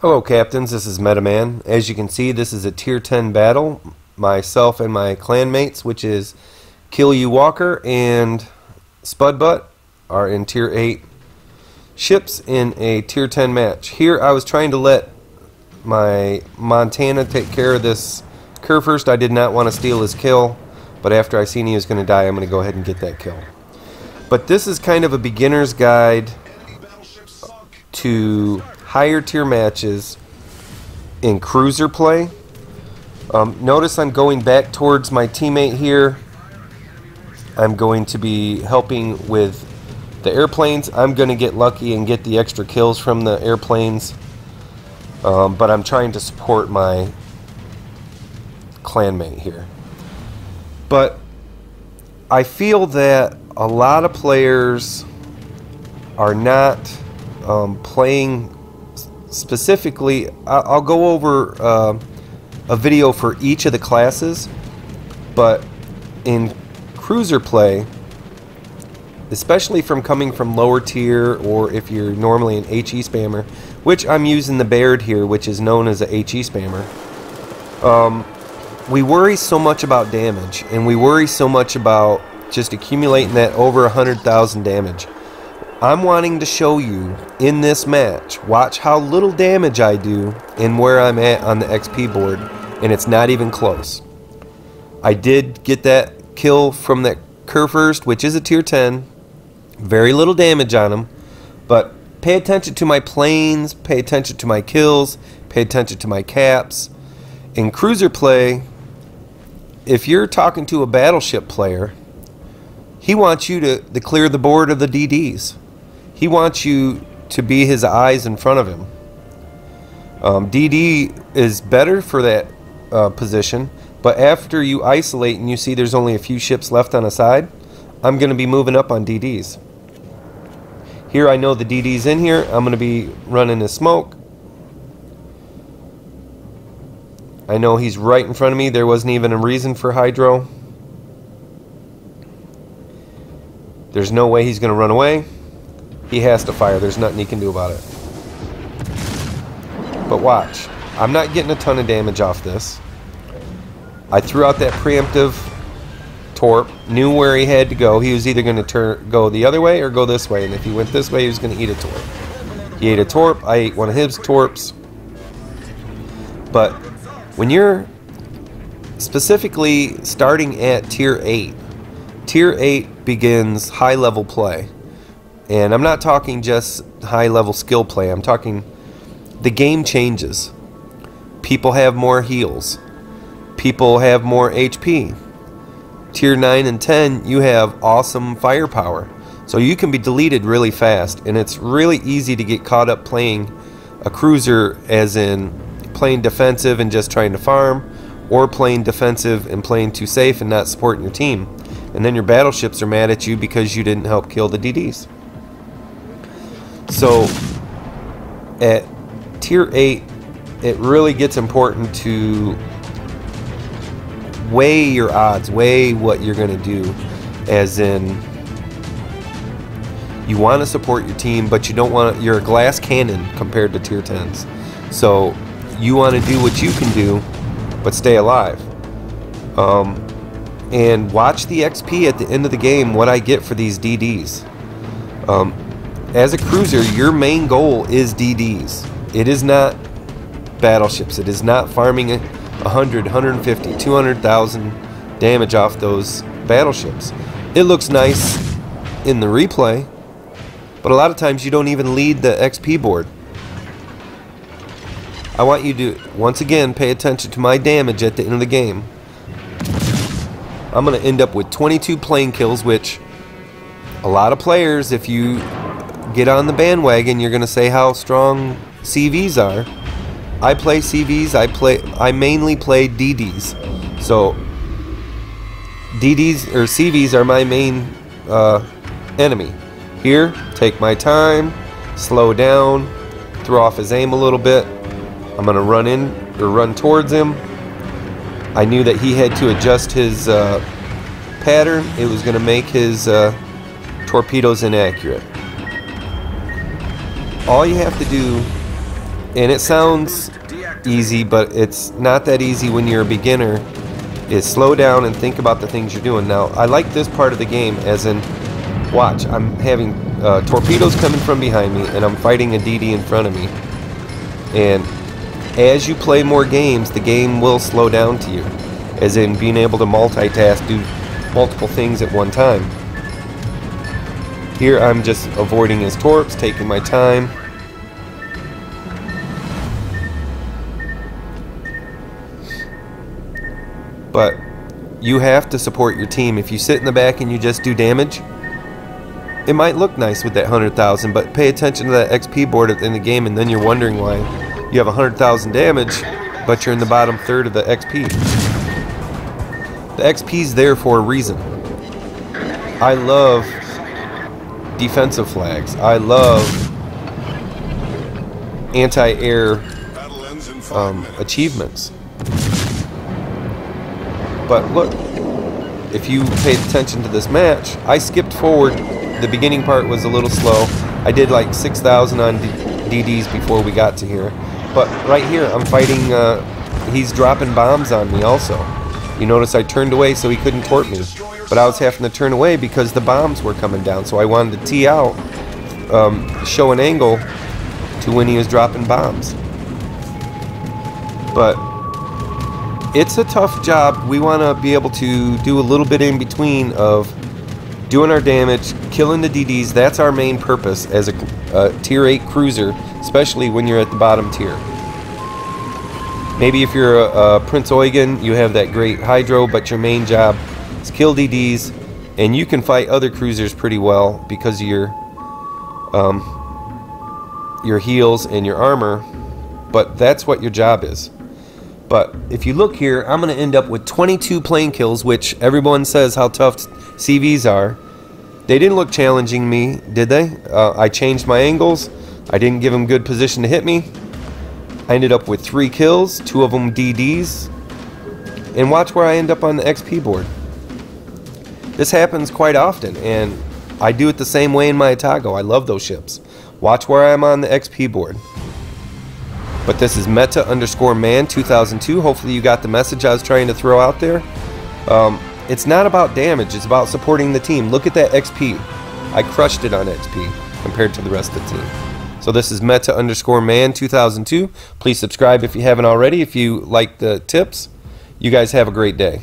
Hello captains, this is Metaman. As you can see, this is a tier 10 battle. Myself and my clanmates, which is Kill You Walker and Spudbutt, are in tier 8 ships in a tier 10 match. Here I was trying to let my Montana take care of this Kurfürst. I did not want to steal his kill, but after I seen he was going to die, I'm going to go ahead and get that kill. But this is kind of a beginner's guide to higher tier matches in cruiser play. Um, notice I'm going back towards my teammate here. I'm going to be helping with the airplanes. I'm going to get lucky and get the extra kills from the airplanes. Um, but I'm trying to support my clanmate here. But I feel that a lot of players are not um, playing specifically, I'll go over uh, a video for each of the classes, but in cruiser play, especially from coming from lower tier or if you're normally an HE spammer, which I'm using the Baird here, which is known as a HE spammer, um, we worry so much about damage and we worry so much about just accumulating that over 100,000 damage. I'm wanting to show you in this match, watch how little damage I do and where I'm at on the XP board, and it's not even close. I did get that kill from that Kurfürst, which is a tier 10. Very little damage on him, but pay attention to my planes, pay attention to my kills, pay attention to my caps. In cruiser play, if you're talking to a battleship player, he wants you to, to clear the board of the DDs. He wants you to be his eyes in front of him. Um, DD is better for that uh, position, but after you isolate and you see there's only a few ships left on a side, I'm going to be moving up on DDs. Here I know the DD's in here. I'm going to be running his smoke. I know he's right in front of me. There wasn't even a reason for hydro. There's no way he's going to run away. He has to fire. There's nothing he can do about it. But watch. I'm not getting a ton of damage off this. I threw out that preemptive torp, knew where he had to go. He was either going to turn go the other way or go this way. And if he went this way, he was going to eat a torp. He ate a torp. I ate one of his torps. But when you're specifically starting at tier 8, tier 8 begins high level play. And I'm not talking just high level skill play, I'm talking the game changes. People have more heals, people have more HP. Tier 9 and 10, you have awesome firepower. So you can be deleted really fast, and it's really easy to get caught up playing a cruiser, as in playing defensive and just trying to farm, or playing defensive and playing too safe and not supporting your team. And then your battleships are mad at you because you didn't help kill the DDs. So at tier 8, it really gets important to weigh your odds, weigh what you're going to do, as in you want to support your team, but you don't want to, you're a glass cannon compared to tier 10s. So you want to do what you can do, but stay alive. Um, and watch the XP at the end of the game, what I get for these DDs. Um, as a cruiser, your main goal is DDs. It is not battleships. It is not farming 100, 150, 200,000 damage off those battleships. It looks nice in the replay, but a lot of times you don't even lead the XP board. I want you to, once again, pay attention to my damage at the end of the game. I'm going to end up with 22 plane kills, which a lot of players, if you get on the bandwagon, you're going to say how strong CVs are. I play CVs. I play. I mainly play DDs. So DDs or CVs are my main uh, enemy. Here, take my time, slow down, throw off his aim a little bit. I'm gonna run in or run towards him. I knew that he had to adjust his uh, pattern. It was gonna make his uh, torpedoes inaccurate all you have to do and it sounds easy, but it's not that easy when you're a beginner. Is slow down and think about the things you're doing. Now, I like this part of the game, as in, watch, I'm having uh, torpedoes coming from behind me, and I'm fighting a DD in front of me. And as you play more games, the game will slow down to you, as in being able to multitask, do multiple things at one time. Here I'm just avoiding his torps, taking my time. But you have to support your team. If you sit in the back and you just do damage, it might look nice with that 100,000, but pay attention to that XP board in the game and then you're wondering why you have 100,000 damage, but you're in the bottom third of the XP. The XP's there for a reason. I love defensive flags. I love anti-air um, achievements. But look, if you paid attention to this match, I skipped forward. The beginning part was a little slow. I did like 6,000 on DDs before we got to here. But right here, I'm fighting, uh, he's dropping bombs on me also. You notice I turned away so he couldn't torp me. But I was having to turn away because the bombs were coming down. So I wanted to tee out, um, show an angle to when he was dropping bombs. But it's a tough job. We want to be able to do a little bit in between of doing our damage, killing the DDs. That's our main purpose as a, a tier 8 cruiser, especially when you're at the bottom tier. Maybe if you're a, a Prinz Eugen, you have that great Hydro, but your main job is kill DDs, and you can fight other cruisers pretty well because of your um, your heals and your armor. But that's what your job is. But if you look here, I'm going to end up with 22 plane kills, which everyone says how tough CVs are. They didn't look challenging me, did they? Uh, I changed my angles. I didn't give them good position to hit me. I ended up with three kills, two of them DDs. And watch where I end up on the XP board. This happens quite often, and I do it the same way in my Atago. I love those ships. Watch where I am on the XP board. But this is meta underscore man 2002. Hopefully you got the message I was trying to throw out there. Um, it's not about damage, it's about supporting the team. Look at that XP. I crushed it on XP compared to the rest of the team. So this is meta underscore man 2002. Please subscribe if you haven't already. If you like the tips, you guys have a great day.